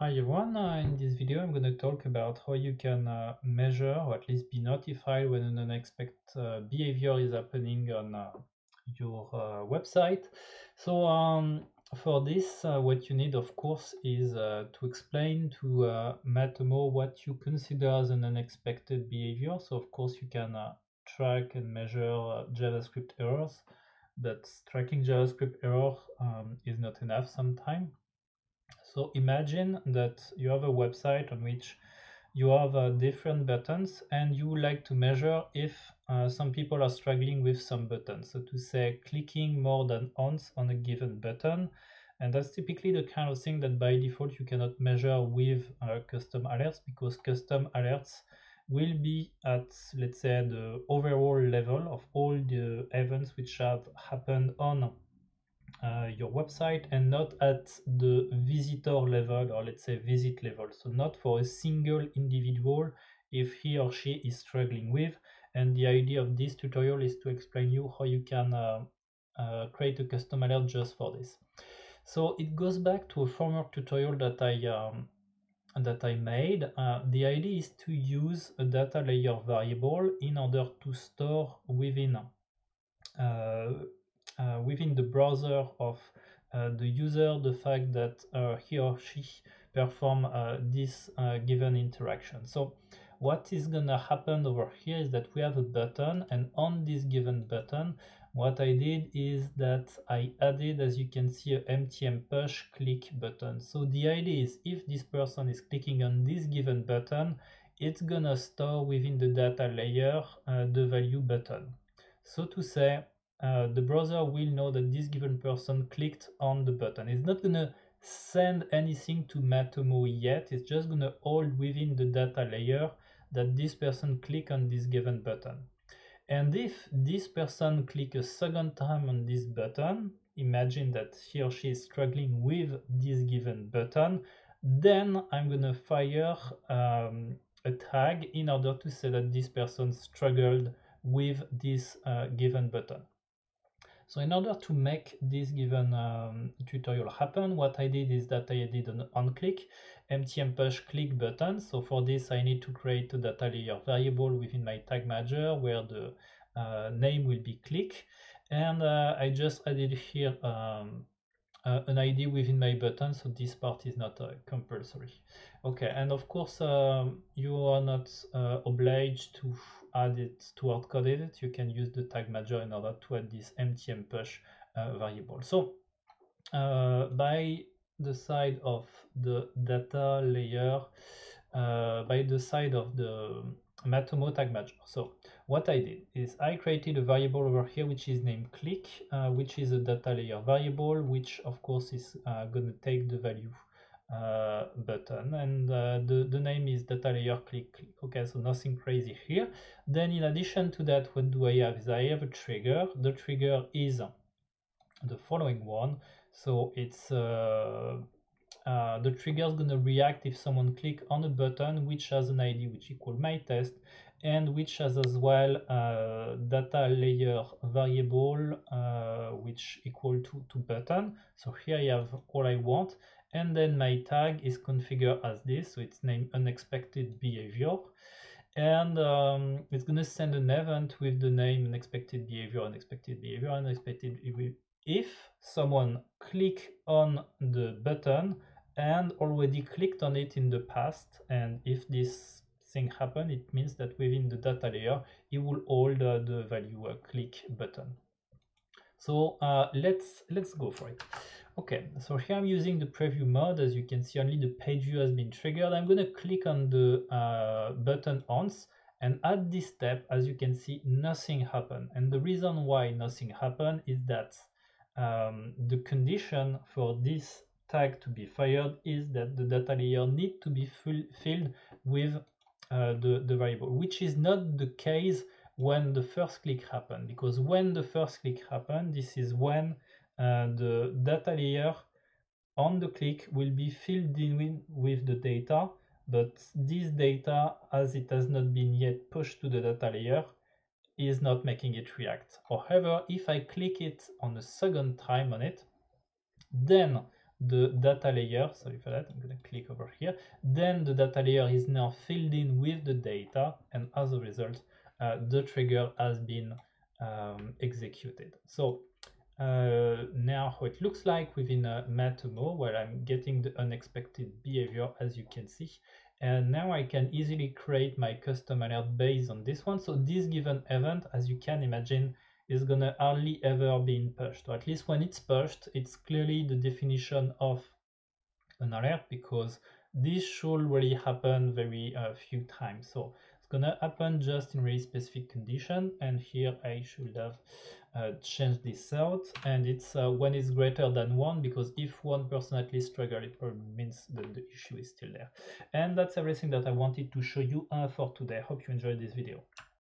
Hi everyone, uh, in this video I'm going to talk about how you can uh, measure or at least be notified when an unexpected uh, behavior is happening on uh, your uh, website. So um, for this uh, what you need of course is to explain to Matomo what you consider as an unexpected behavior. So of course you can track and measure JavaScript errors, but tracking JavaScript error um, is not enough sometimes so imagine that you have a website on which you have uh, different buttons and you like to measure if uh, some people are struggling with some buttons. So to say clicking more than once on a given button. And that's typically the kind of thing that by default you cannot measure with uh, custom alerts because custom alerts will be at, let's say, the overall level of all the events which have happened on uh, your website and not at the visitor level or let's say visit level. So not for a single individual if he or she is struggling with. And the idea of this tutorial is to explain you how you can uh, uh, create a custom alert just for this. So it goes back to a former tutorial that I um, that I made. Uh, the idea is to use a data layer variable in order to store within uh, uh, within the browser of uh, the user the fact that uh, he or she perform this given interaction. So what is gonna happen over here is that we have a button and on this given button what I did is that I added as you can see a mtm push click button so the idea is if this person is clicking on this given button it's gonna store within the data layer uh, the value button so to say uh, the browser will know that this given person clicked on the button. It's not gonna send anything to Matomo yet, it's just gonna hold within the data layer that this person click on this given button. And if this person click a second time on this button, imagine that he or she is struggling with this given button, then I'm gonna fire um, a tag in order to say that this person struggled with this uh, given button. So in order to make this given um, tutorial happen, what I did is that I did an on-click mtm push click button. So for this, I need to create a data layer variable within my tag manager where the uh, name will be click. And uh, I just added here um, uh, an ID within my button, so this part is not uh, compulsory. Okay, and of course, um, you are not uh, obliged to add it to hard code it. You can use the tag manager in order to add this mtm push uh, variable. So uh, by the side of the data layer, uh, by the side of the Matomo tag manager. So what I did is I created a variable over here which is named click, uh, which is a data layer variable, which of course is uh, going to take the value uh, button and uh, the, the name is data layer click click. Okay, so nothing crazy here. Then in addition to that, what do I have is I have a trigger. The trigger is the following one. So it's uh, the trigger is going to react if someone click on a button which has an ID which equal my test and which has as well uh, data layer variable uh, which equal to, to button. So here I have all I want. And then my tag is configured as this. So it's named unexpected behavior. And um, it's going to send an event with the name unexpected behavior unexpected behavior unexpected if someone click on the button and already clicked on it in the past and if this thing happen it means that within the data layer it will hold uh, the value uh, click button. So uh, let's let's go for it. Okay so here i'm using the preview mode. As you can see only the page view has been triggered. I'm going to click on the uh, button once and at this step as you can see nothing happened. And the reason why nothing happened is that um, the condition for this tag to be fired is that the data layer need to be full, filled with uh, the, the variable, which is not the case when the first click happened, because when the first click happened, this is when uh, the data layer on the click will be filled in with the data, but this data, as it has not been yet pushed to the data layer, is not making it react. However, if I click it on the second time on it, then the data layer, sorry for that, I'm to click over here. Then the data layer is now filled in with the data, and as a result, uh, the trigger has been um, executed. So uh, now how it looks like within a Matomo where I'm getting the unexpected behavior as you can see and now I can easily create my custom alert based on this one so this given event as you can imagine is gonna hardly ever be pushed or at least when it's pushed it's clearly the definition of an alert because this should really happen very uh, few times. So it's gonna happen just in really specific condition and here I should have uh, changed this out and it's uh, when it's greater than one because if one person at least trigger it probably means that the issue is still there. And that's everything that I wanted to show you uh, for today. Hope you enjoyed this video